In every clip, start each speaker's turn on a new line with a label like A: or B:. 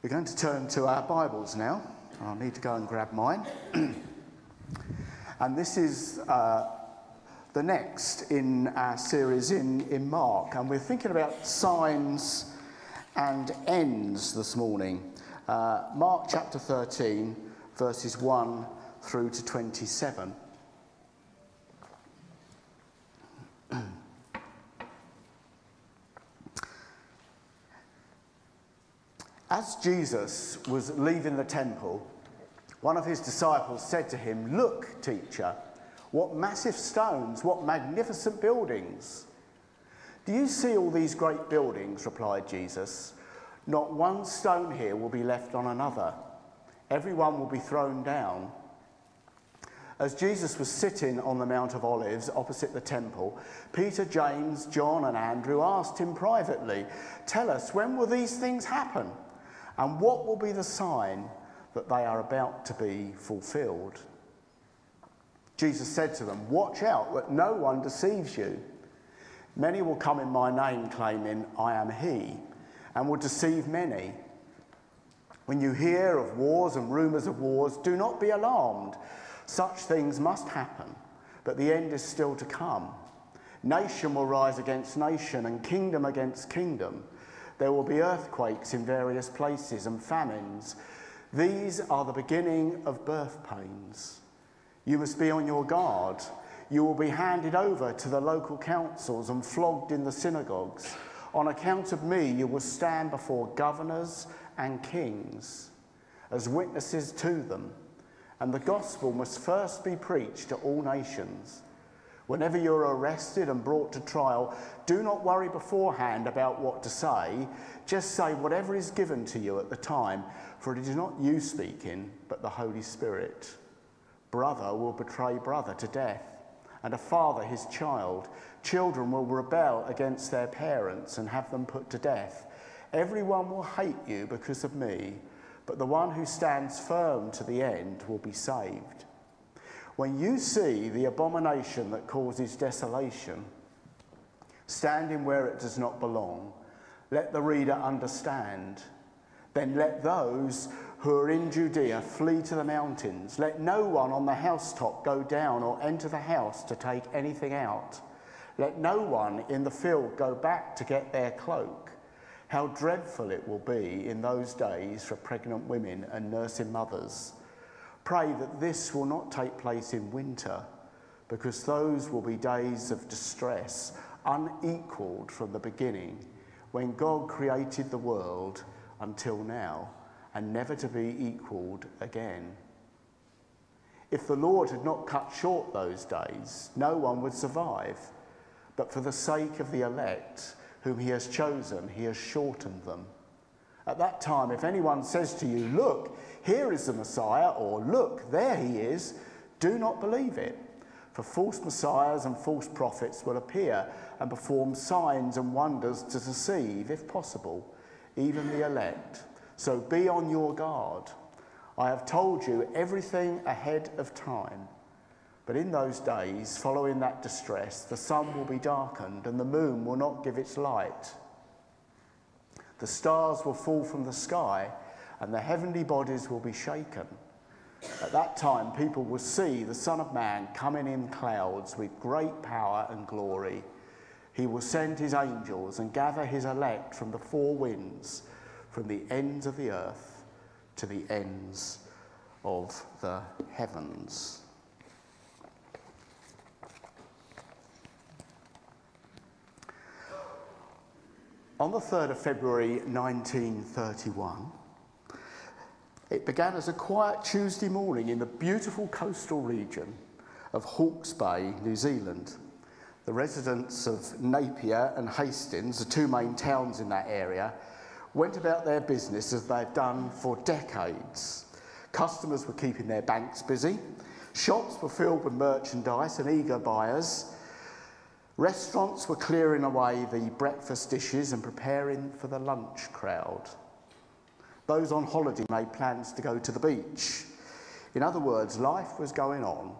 A: We're going to turn to our Bibles now. I'll need to go and grab mine. and this is uh, the next in our series in, in Mark. And we're thinking about signs and ends this morning. Uh, Mark chapter 13, verses 1 through to 27. As Jesus was leaving the temple, one of his disciples said to him, Look, teacher, what massive stones, what magnificent buildings. Do you see all these great buildings? replied Jesus. Not one stone here will be left on another. Everyone will be thrown down. As Jesus was sitting on the Mount of Olives opposite the temple, Peter, James, John, and Andrew asked him privately, Tell us, when will these things happen? And what will be the sign that they are about to be fulfilled? Jesus said to them, Watch out that no one deceives you. Many will come in my name, claiming, I am he, and will deceive many. When you hear of wars and rumours of wars, do not be alarmed. Such things must happen, but the end is still to come. Nation will rise against nation, and kingdom against kingdom. There will be earthquakes in various places and famines. These are the beginning of birth pains. You must be on your guard. You will be handed over to the local councils and flogged in the synagogues. On account of me, you will stand before governors and kings as witnesses to them. And the gospel must first be preached to all nations. Whenever you're arrested and brought to trial, do not worry beforehand about what to say. Just say whatever is given to you at the time, for it is not you speaking, but the Holy Spirit. Brother will betray brother to death, and a father his child. Children will rebel against their parents and have them put to death. Everyone will hate you because of me, but the one who stands firm to the end will be saved. When you see the abomination that causes desolation standing where it does not belong, let the reader understand. Then let those who are in Judea flee to the mountains. Let no one on the housetop go down or enter the house to take anything out. Let no one in the field go back to get their cloak. How dreadful it will be in those days for pregnant women and nursing mothers Pray that this will not take place in winter, because those will be days of distress, unequaled from the beginning, when God created the world until now, and never to be equaled again. If the Lord had not cut short those days, no one would survive. But for the sake of the elect, whom he has chosen, he has shortened them. At that time, if anyone says to you, Look, here is the Messiah, or look, there he is, do not believe it. For false messiahs and false prophets will appear and perform signs and wonders to deceive, if possible, even the elect. So be on your guard. I have told you everything ahead of time. But in those days, following that distress, the sun will be darkened and the moon will not give its light. The stars will fall from the sky and the heavenly bodies will be shaken. At that time, people will see the Son of Man coming in clouds with great power and glory. He will send his angels and gather his elect from the four winds, from the ends of the earth to the ends of the heavens. On the 3rd of February 1931, it began as a quiet Tuesday morning in the beautiful coastal region of Hawke's Bay, New Zealand. The residents of Napier and Hastings, the two main towns in that area, went about their business as they'd done for decades. Customers were keeping their banks busy, shops were filled with merchandise and eager buyers, restaurants were clearing away the breakfast dishes and preparing for the lunch crowd. Those on holiday made plans to go to the beach. In other words, life was going on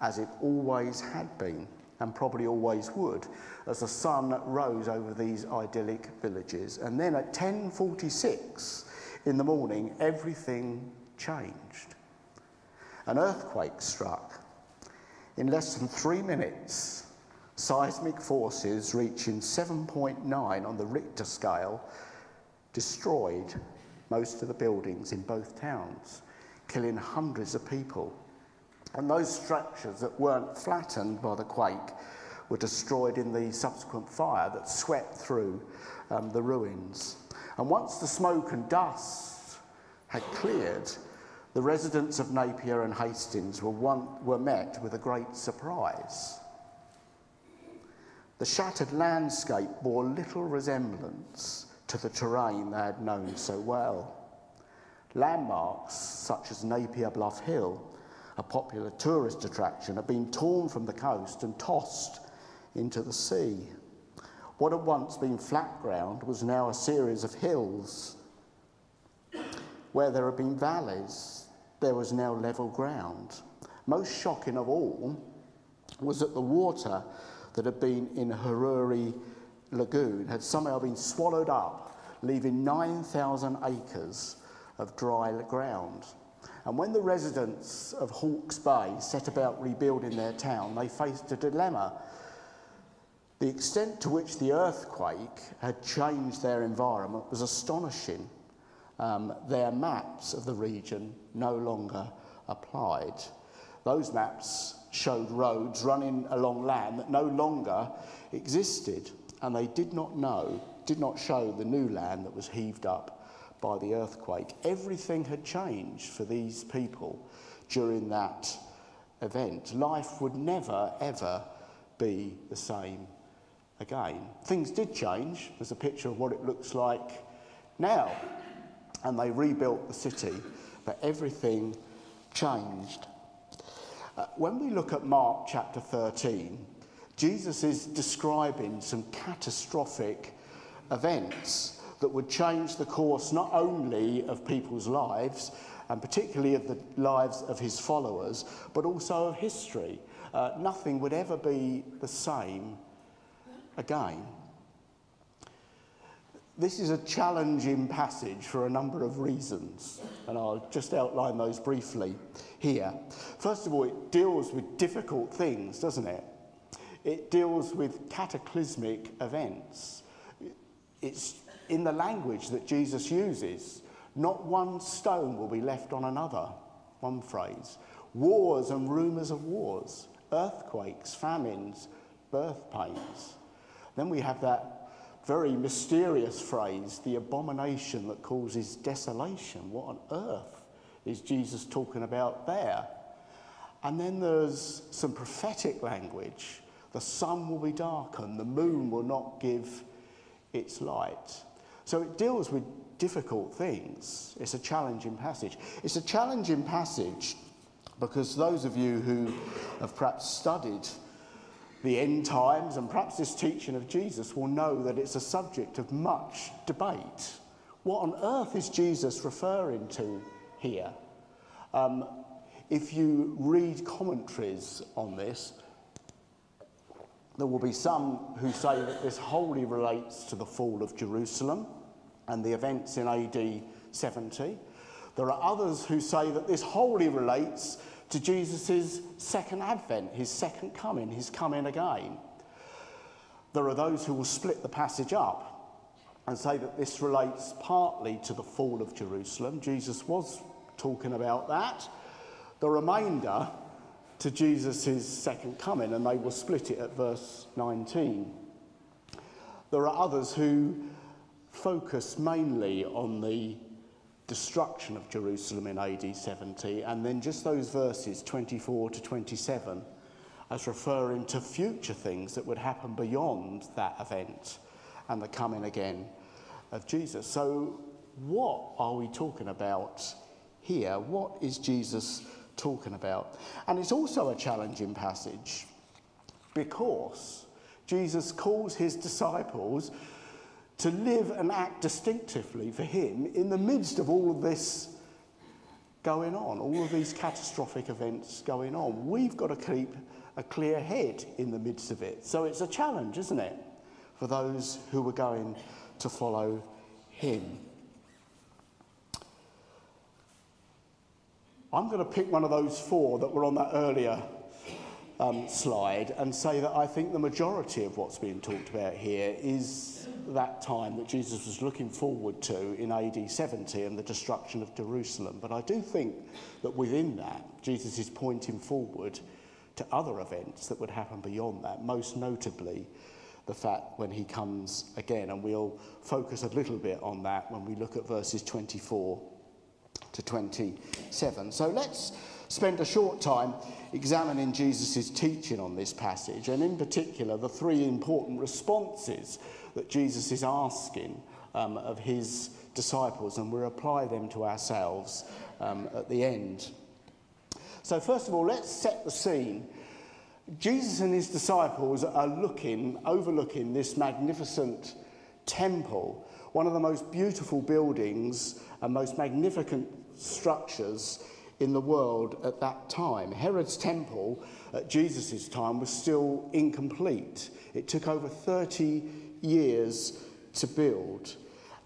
A: as it always had been and probably always would as the sun rose over these idyllic villages. And then at 10:46, in the morning, everything changed. An earthquake struck. In less than three minutes, seismic forces reaching 7.9 on the Richter scale destroyed most of the buildings in both towns, killing hundreds of people. And those structures that weren't flattened by the quake were destroyed in the subsequent fire that swept through um, the ruins. And once the smoke and dust had cleared, the residents of Napier and Hastings were, one, were met with a great surprise. The shattered landscape bore little resemblance to the terrain they had known so well. Landmarks such as Napier Bluff Hill, a popular tourist attraction, had been torn from the coast and tossed into the sea. What had once been flat ground was now a series of hills. Where there had been valleys, there was now level ground. Most shocking of all was that the water that had been in Ahuriri Lagoon had somehow been swallowed up, leaving 9,000 acres of dry ground. And when the residents of Hawke's Bay set about rebuilding their town, they faced a dilemma the extent to which the earthquake had changed their environment was astonishing. Um, their maps of the region no longer applied. Those maps showed roads running along land that no longer existed, and they did not know, did not show the new land that was heaved up by the earthquake. Everything had changed for these people during that event. Life would never, ever be the same again. Things did change. There's a picture of what it looks like now. And they rebuilt the city, but everything changed. Uh, when we look at Mark chapter 13, Jesus is describing some catastrophic events that would change the course not only of people's lives, and particularly of the lives of his followers, but also of history. Uh, nothing would ever be the same again. This is a challenging passage for a number of reasons, and I'll just outline those briefly here. First of all, it deals with difficult things, doesn't it? It deals with cataclysmic events. It's in the language that Jesus uses. Not one stone will be left on another, one phrase. Wars and rumours of wars, earthquakes, famines, birth pains. Then we have that very mysterious phrase, the abomination that causes desolation. What on earth is Jesus talking about there? And then there's some prophetic language. The sun will be darkened, the moon will not give its light. So it deals with difficult things. It's a challenging passage. It's a challenging passage because those of you who have perhaps studied the end times and perhaps this teaching of Jesus will know that it's a subject of much debate. What on earth is Jesus referring to here? Um, if you read commentaries on this, there will be some who say that this wholly relates to the fall of Jerusalem and the events in AD 70. There are others who say that this wholly relates to Jesus' second advent, his second coming, his coming again. There are those who will split the passage up and say that this relates partly to the fall of Jerusalem. Jesus was talking about that. The remainder to Jesus' second coming, and they will split it at verse 19. There are others who focus mainly on the destruction of Jerusalem in AD 70, and then just those verses 24 to 27 as referring to future things that would happen beyond that event and the coming again of Jesus. So, what are we talking about here? What is Jesus talking about? And it's also a challenging passage because Jesus calls his disciples to live and act distinctively for him in the midst of all of this going on, all of these catastrophic events going on. We've got to keep a clear head in the midst of it. So it's a challenge, isn't it, for those who are going to follow him. I'm going to pick one of those four that were on that earlier um, slide and say that I think the majority of what's being talked about here is that time that Jesus was looking forward to in AD 70 and the destruction of Jerusalem. But I do think that within that, Jesus is pointing forward to other events that would happen beyond that, most notably the fact when he comes again. And we'll focus a little bit on that when we look at verses 24 to 27. So let's spend a short time examining Jesus' teaching on this passage, and in particular, the three important responses that Jesus is asking um, of his disciples, and we'll apply them to ourselves um, at the end. So, first of all, let's set the scene. Jesus and his disciples are looking, overlooking this magnificent temple, one of the most beautiful buildings and most magnificent structures in the world at that time. Herod's temple at Jesus' time was still incomplete. It took over 30 years to build,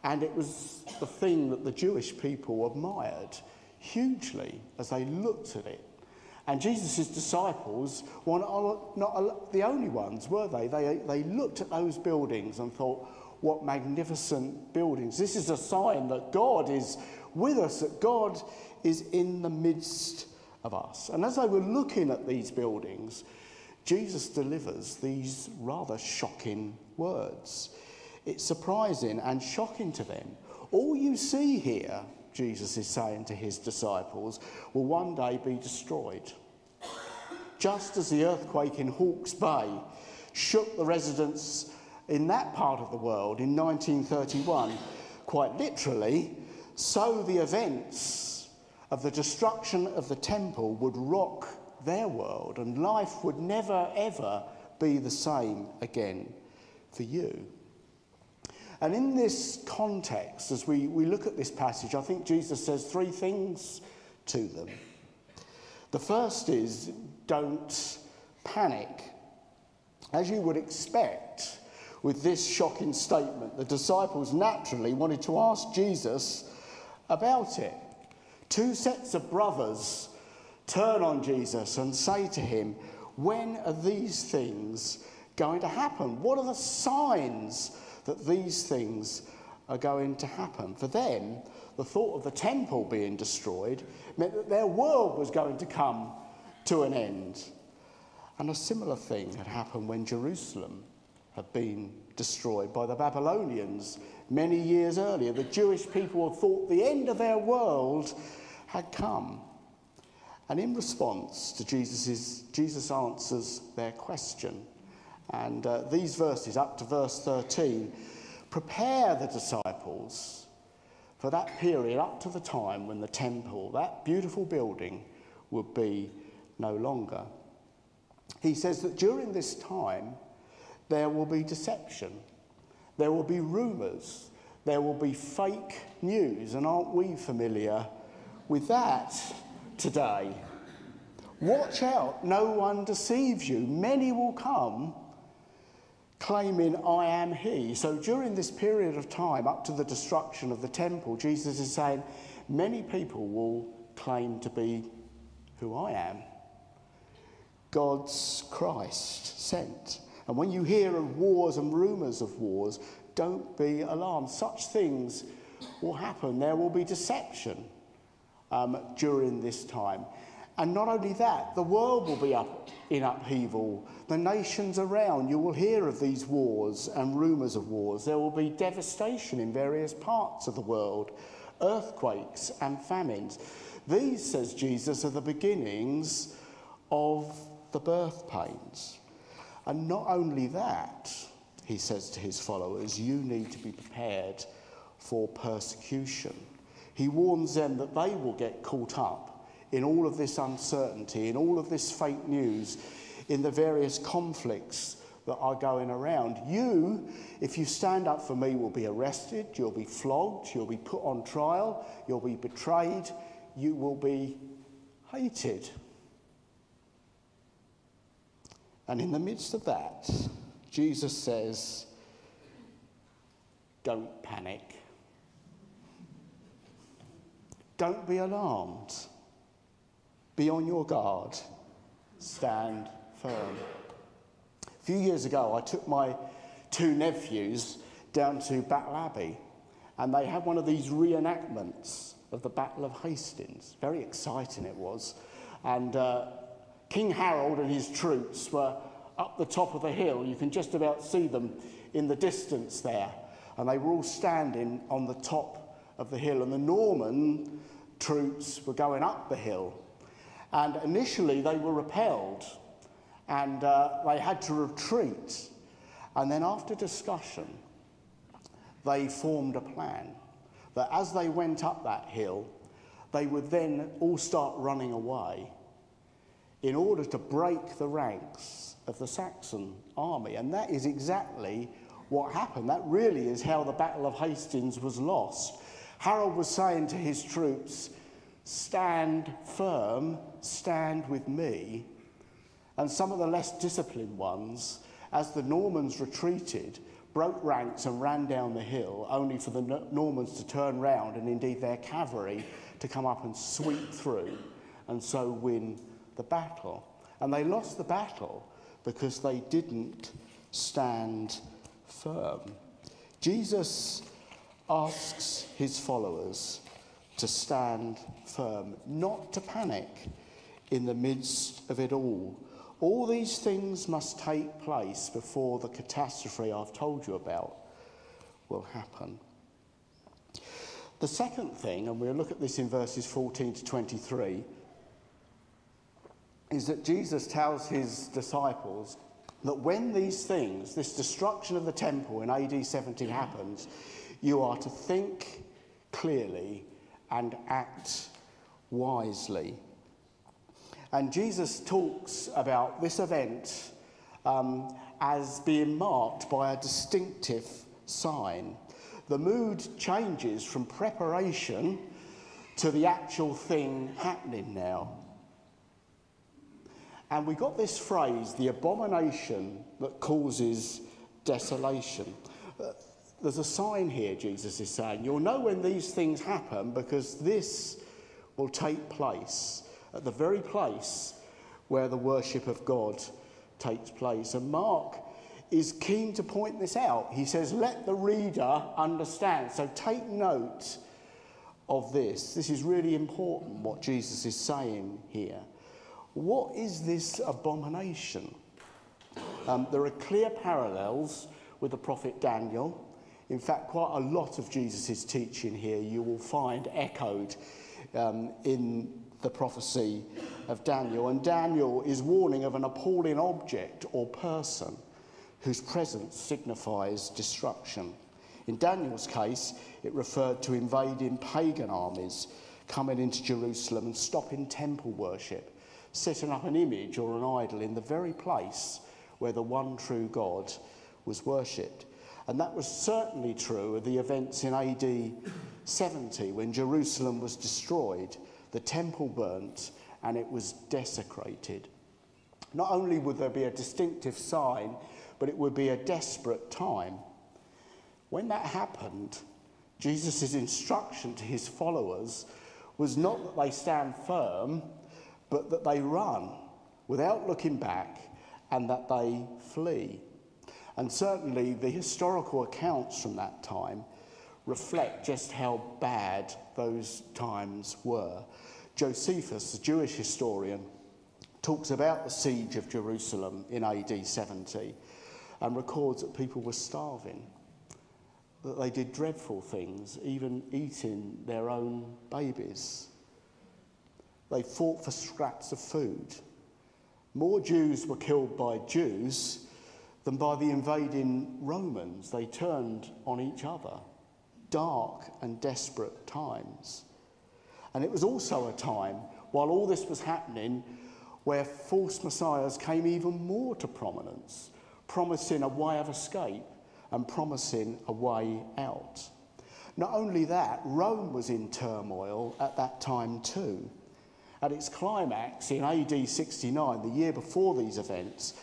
A: and it was the thing that the Jewish people admired hugely as they looked at it. And Jesus' disciples were not the only ones, were they? they? They looked at those buildings and thought, what magnificent buildings. This is a sign that God is with us, that God is in the midst of us. And as they were looking at these buildings, Jesus delivers these rather shocking words. It's surprising and shocking to them. All you see here, Jesus is saying to his disciples, will one day be destroyed. Just as the earthquake in Hawke's Bay shook the residents in that part of the world in 1931, quite literally, so the events of the destruction of the temple would rock their world, and life would never, ever be the same again for you. And in this context, as we, we look at this passage, I think Jesus says three things to them. The first is don't panic. As you would expect with this shocking statement, the disciples naturally wanted to ask Jesus about it. Two sets of brothers turn on Jesus and say to him, When are these things going to happen? What are the signs that these things are going to happen? For them, the thought of the temple being destroyed meant that their world was going to come to an end. And a similar thing had happened when Jerusalem had been destroyed by the Babylonians many years earlier. The Jewish people had thought the end of their world had come. And in response to Jesus, Jesus answers their question. And uh, these verses, up to verse 13, prepare the disciples for that period up to the time when the temple, that beautiful building, would be no longer. He says that during this time, there will be deception, there will be rumours, there will be fake news. And aren't we familiar with that today? Watch out, no one deceives you. Many will come claiming, I am He. So during this period of time, up to the destruction of the temple, Jesus is saying, many people will claim to be who I am God's Christ sent. And when you hear of wars and rumours of wars, don't be alarmed. Such things will happen. There will be deception um, during this time. And not only that, the world will be up in upheaval. The nations around, you will hear of these wars and rumours of wars. There will be devastation in various parts of the world, earthquakes and famines. These, says Jesus, are the beginnings of the birth pains. And not only that, he says to his followers, you need to be prepared for persecution. He warns them that they will get caught up in all of this uncertainty, in all of this fake news, in the various conflicts that are going around. You, if you stand up for me, will be arrested, you'll be flogged, you'll be put on trial, you'll be betrayed, you will be hated. And in the midst of that, Jesus says, Don't panic. Don't be alarmed. Be on your guard, stand firm. A few years ago, I took my two nephews down to Battle Abbey, and they had one of these reenactments of the Battle of Hastings. Very exciting it was. And uh, King Harold and his troops were up the top of the hill. You can just about see them in the distance there. And they were all standing on the top of the hill. And the Norman troops were going up the hill. And initially they were repelled and uh, they had to retreat. And then after discussion, they formed a plan that as they went up that hill, they would then all start running away in order to break the ranks of the Saxon army. And that is exactly what happened. That really is how the Battle of Hastings was lost. Harold was saying to his troops, Stand firm, stand with me. And some of the less disciplined ones, as the Normans retreated, broke ranks and ran down the hill, only for the Normans to turn round and indeed their cavalry to come up and sweep through and so win the battle. And they lost the battle because they didn't stand firm. Jesus asks his followers to stand firm, not to panic in the midst of it all. All these things must take place before the catastrophe I've told you about will happen. The second thing, and we'll look at this in verses 14 to 23, is that Jesus tells his disciples that when these things, this destruction of the temple in AD 70 happens, you are to think clearly and act wisely. And Jesus talks about this event um, as being marked by a distinctive sign. The mood changes from preparation to the actual thing happening now. And we got this phrase, the abomination that causes desolation. There's a sign here, Jesus is saying. You'll know when these things happen because this will take place at the very place where the worship of God takes place. And Mark is keen to point this out. He says, Let the reader understand. So take note of this. This is really important what Jesus is saying here. What is this abomination? Um, there are clear parallels with the prophet Daniel. In fact, quite a lot of Jesus' teaching here you will find echoed um, in the prophecy of Daniel. And Daniel is warning of an appalling object or person whose presence signifies destruction. In Daniel's case, it referred to invading pagan armies coming into Jerusalem and stopping temple worship setting up an image or an idol in the very place where the one true God was worshipped. And that was certainly true of the events in AD 70 when Jerusalem was destroyed, the temple burnt, and it was desecrated. Not only would there be a distinctive sign, but it would be a desperate time. When that happened, Jesus' instruction to his followers was not that they stand firm but that they run without looking back and that they flee. And certainly the historical accounts from that time reflect just how bad those times were. Josephus, the Jewish historian, talks about the siege of Jerusalem in AD 70 and records that people were starving, that they did dreadful things, even eating their own babies. They fought for scraps of food. More Jews were killed by Jews than by the invading Romans. They turned on each other. Dark and desperate times. And it was also a time, while all this was happening, where false messiahs came even more to prominence, promising a way of escape and promising a way out. Not only that, Rome was in turmoil at that time too. At its climax in AD 69, the year before these events,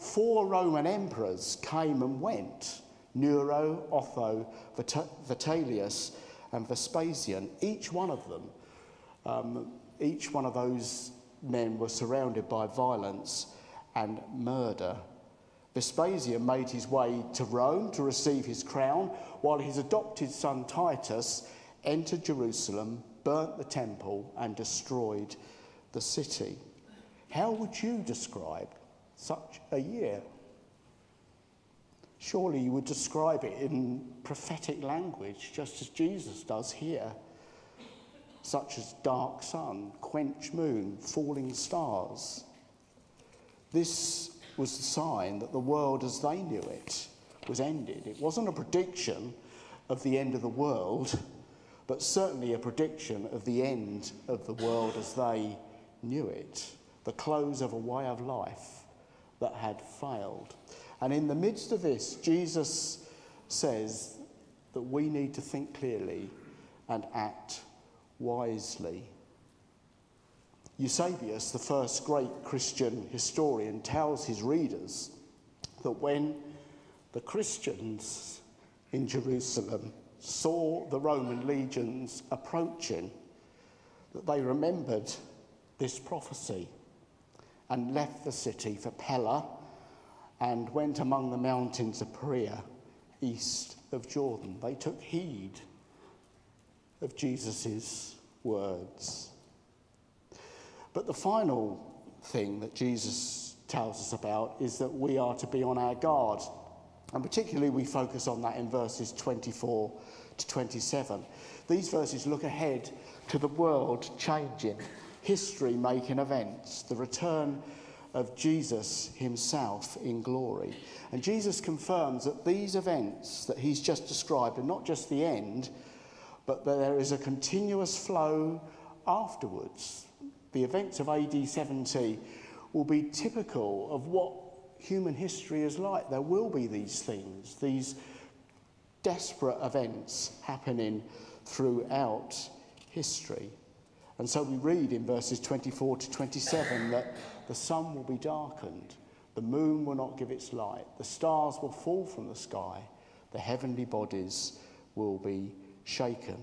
A: four Roman emperors came and went Nero, Otho, Vitellius, and Vespasian. Each one of them, um, each one of those men were surrounded by violence and murder. Vespasian made his way to Rome to receive his crown, while his adopted son Titus entered Jerusalem, burnt the temple, and destroyed the city. How would you describe such a year? Surely you would describe it in prophetic language, just as Jesus does here, such as dark sun, quench moon, falling stars. This was the sign that the world as they knew it was ended. It wasn't a prediction of the end of the world, but certainly a prediction of the end of the world as they knew it, the close of a way of life that had failed. And in the midst of this, Jesus says that we need to think clearly and act wisely. Eusebius, the first great Christian historian, tells his readers that when the Christians in Jerusalem saw the Roman legions approaching, that they remembered this prophecy and left the city for Pella and went among the mountains of Perea, east of Jordan. They took heed of Jesus' words. But the final thing that Jesus tells us about is that we are to be on our guard. And particularly, we focus on that in verses 24 to 27. These verses look ahead to the world changing, history making events, the return of Jesus himself in glory. And Jesus confirms that these events that he's just described are not just the end, but that there is a continuous flow afterwards. The events of AD 70 will be typical of what human history is like. There will be these things, these desperate events happening throughout history. And so we read in verses 24 to 27 that the sun will be darkened, the moon will not give its light, the stars will fall from the sky, the heavenly bodies will be shaken.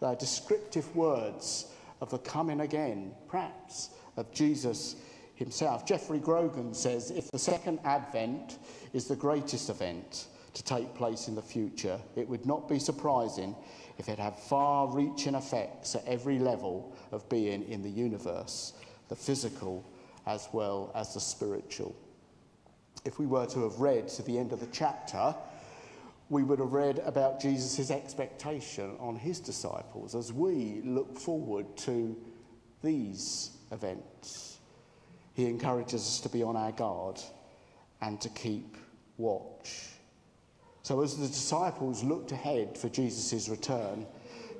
A: They are descriptive words of the coming again, perhaps, of Jesus himself. Geoffrey Grogan says if the second advent is the greatest event to take place in the future, it would not be surprising if it had far reaching effects at every level of being in the universe, the physical as well as the spiritual. If we were to have read to the end of the chapter, we would have read about Jesus' expectation on his disciples as we look forward to these events. He encourages us to be on our guard and to keep watch. So, as the disciples looked ahead for Jesus' return,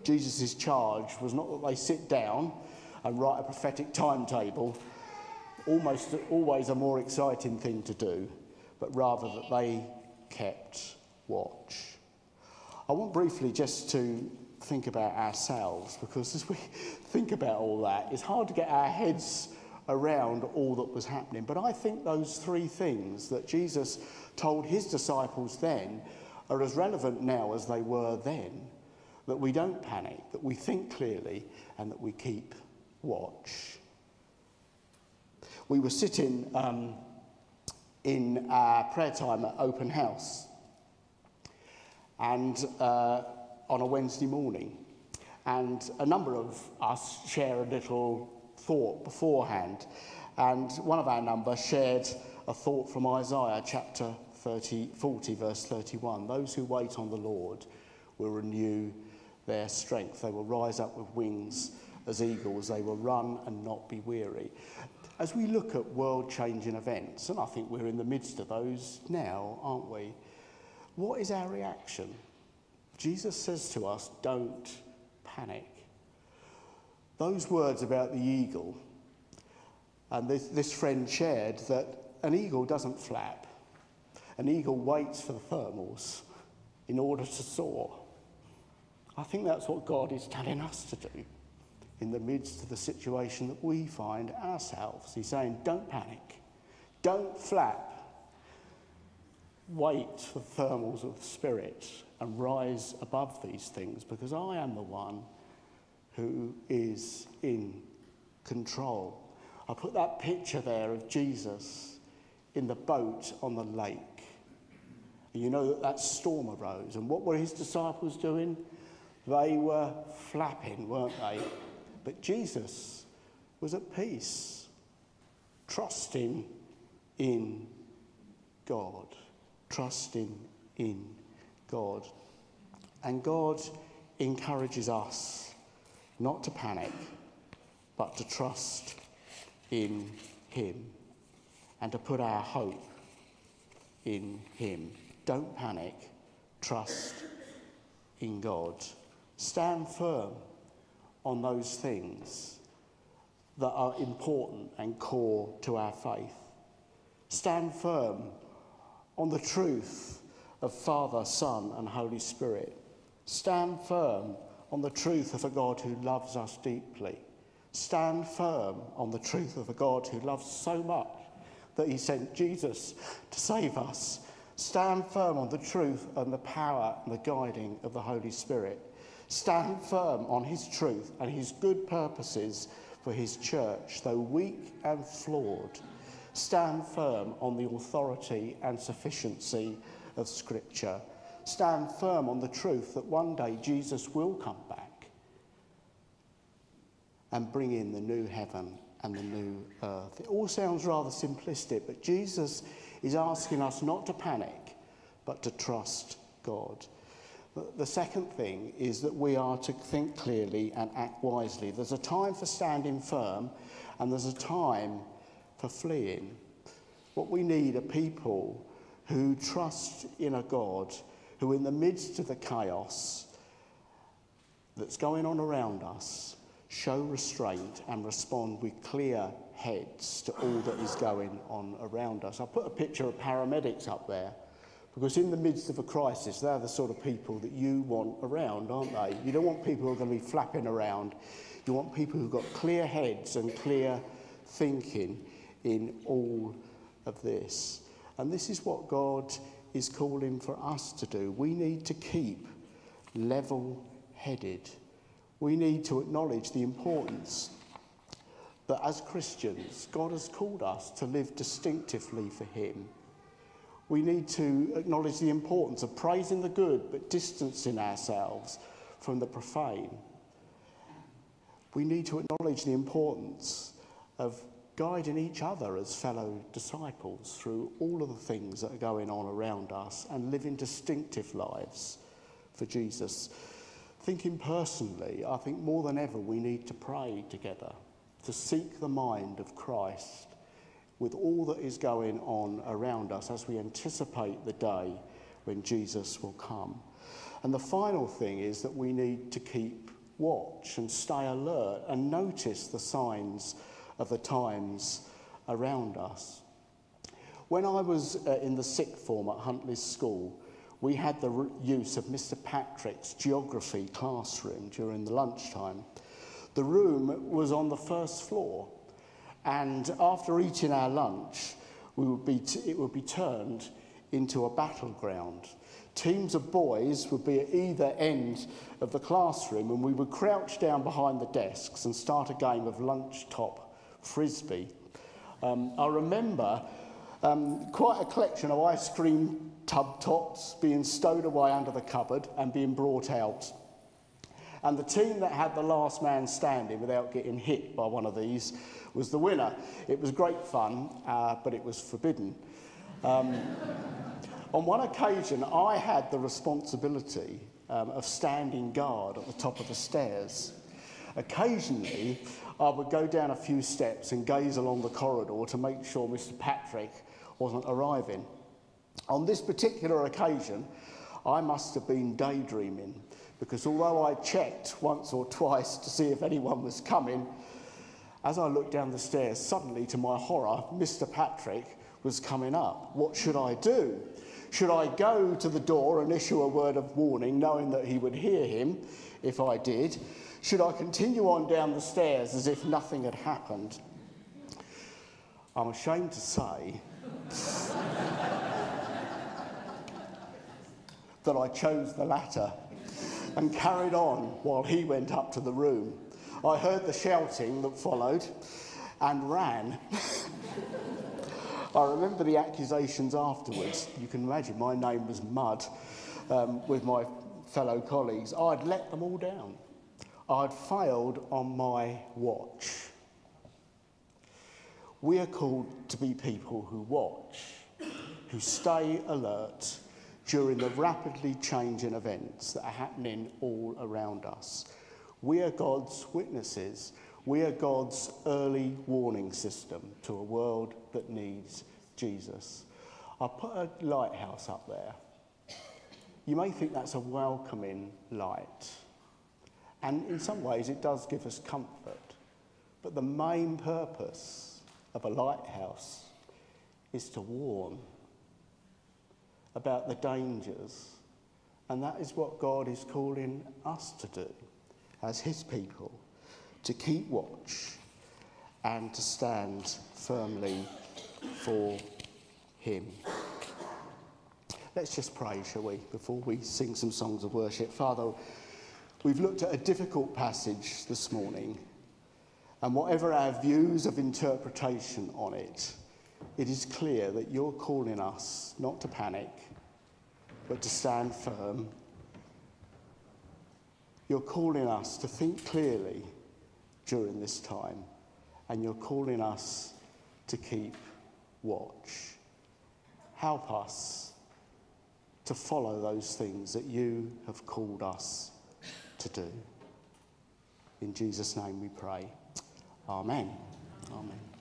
A: Jesus' charge was not that they sit down and write a prophetic timetable, almost always a more exciting thing to do, but rather that they kept watch. I want briefly just to think about ourselves because as we think about all that, it's hard to get our heads around all that was happening. But I think those three things that Jesus told his disciples then are as relevant now as they were then. That we don't panic, that we think clearly, and that we keep watch. We were sitting um, in our prayer time at Open House and uh, on a Wednesday morning. And a number of us share a little thought beforehand. And one of our number shared a thought from Isaiah chapter 30, 40, verse 31. Those who wait on the Lord will renew their strength. They will rise up with wings as eagles. They will run and not be weary. As we look at world changing events, and I think we're in the midst of those now, aren't we? What is our reaction? Jesus says to us, don't panic. Those words about the eagle, and this, this friend shared that an eagle doesn't flap, an eagle waits for the thermals in order to soar. I think that's what God is telling us to do in the midst of the situation that we find ourselves. He's saying, don't panic, don't flap, wait for the thermals of the Spirit and rise above these things because I am the one who is in control. I put that picture there of Jesus in the boat on the lake. And you know that that storm arose. And what were his disciples doing? They were flapping, weren't they? But Jesus was at peace, trusting in God. Trusting in God. And God encourages us not to panic, but to trust in Him and to put our hope in Him. Don't panic, trust in God. Stand firm on those things that are important and core to our faith. Stand firm on the truth of Father, Son, and Holy Spirit. Stand firm on the truth of a God who loves us deeply. Stand firm on the truth of a God who loves so much that he sent Jesus to save us. Stand firm on the truth and the power and the guiding of the Holy Spirit. Stand firm on his truth and his good purposes for his church, though weak and flawed. Stand firm on the authority and sufficiency of Scripture. Stand firm on the truth that one day Jesus will come back and bring in the new heaven and the new earth. It all sounds rather simplistic, but Jesus is asking us not to panic, but to trust God. The second thing is that we are to think clearly and act wisely. There's a time for standing firm, and there's a time for fleeing. What we need are people who trust in a God who, in the midst of the chaos that's going on around us, show restraint and respond with clear heads to all that is going on around us. I put a picture of paramedics up there because in the midst of a crisis, they're the sort of people that you want around, aren't they? You don't want people who are going to be flapping around. You want people who've got clear heads and clear thinking in all of this. And this is what God is calling for us to do. We need to keep level headed we need to acknowledge the importance that as Christians, God has called us to live distinctively for Him. We need to acknowledge the importance of praising the good but distancing ourselves from the profane. We need to acknowledge the importance of guiding each other as fellow disciples through all of the things that are going on around us and living distinctive lives for Jesus. Thinking personally, I think more than ever we need to pray together, to seek the mind of Christ with all that is going on around us as we anticipate the day when Jesus will come. And the final thing is that we need to keep watch and stay alert and notice the signs of the times around us. When I was uh, in the sixth form at Huntley School, we had the use of Mr. Patrick's geography classroom during the lunchtime. The room was on the first floor, and after eating our lunch, we would be it would be turned into a battleground. Teams of boys would be at either end of the classroom, and we would crouch down behind the desks and start a game of lunch top frisbee. Um, I remember um, quite a collection of ice cream tub tops being stowed away under the cupboard and being brought out. And the team that had the last man standing without getting hit by one of these was the winner. It was great fun, uh, but it was forbidden. Um, on one occasion, I had the responsibility um, of standing guard at the top of the stairs. Occasionally, I would go down a few steps and gaze along the corridor to make sure Mr. Patrick wasn't arriving. On this particular occasion, I must have been daydreaming because although I checked once or twice to see if anyone was coming, as I looked down the stairs, suddenly to my horror, Mr. Patrick was coming up. What should I do? Should I go to the door and issue a word of warning, knowing that he would hear him if I did? Should I continue on down the stairs as if nothing had happened? I'm ashamed to say that I chose the latter and carried on while he went up to the room. I heard the shouting that followed, and ran. I remember the accusations afterwards. You can imagine my name was mud um, with my fellow colleagues. I'd let them all down. I'd failed on my watch. We are called to be people who watch, who stay alert during the rapidly changing events that are happening all around us. We are God's witnesses. We are God's early warning system to a world that needs Jesus. I put a lighthouse up there. You may think that's a welcoming light. And in some ways, it does give us comfort. But the main purpose of a lighthouse is to warn about the dangers. And that is what God is calling us to do as His people to keep watch and to stand firmly for Him. Let's just pray, shall we, before we sing some songs of worship. Father, we've looked at a difficult passage this morning, and whatever our views of interpretation on it, it is clear that you're calling us not to panic, but to stand firm you're calling us to think clearly during this time, and you're calling us to keep watch. Help us to follow those things that you have called us to do. In Jesus' name we pray. Amen. Amen.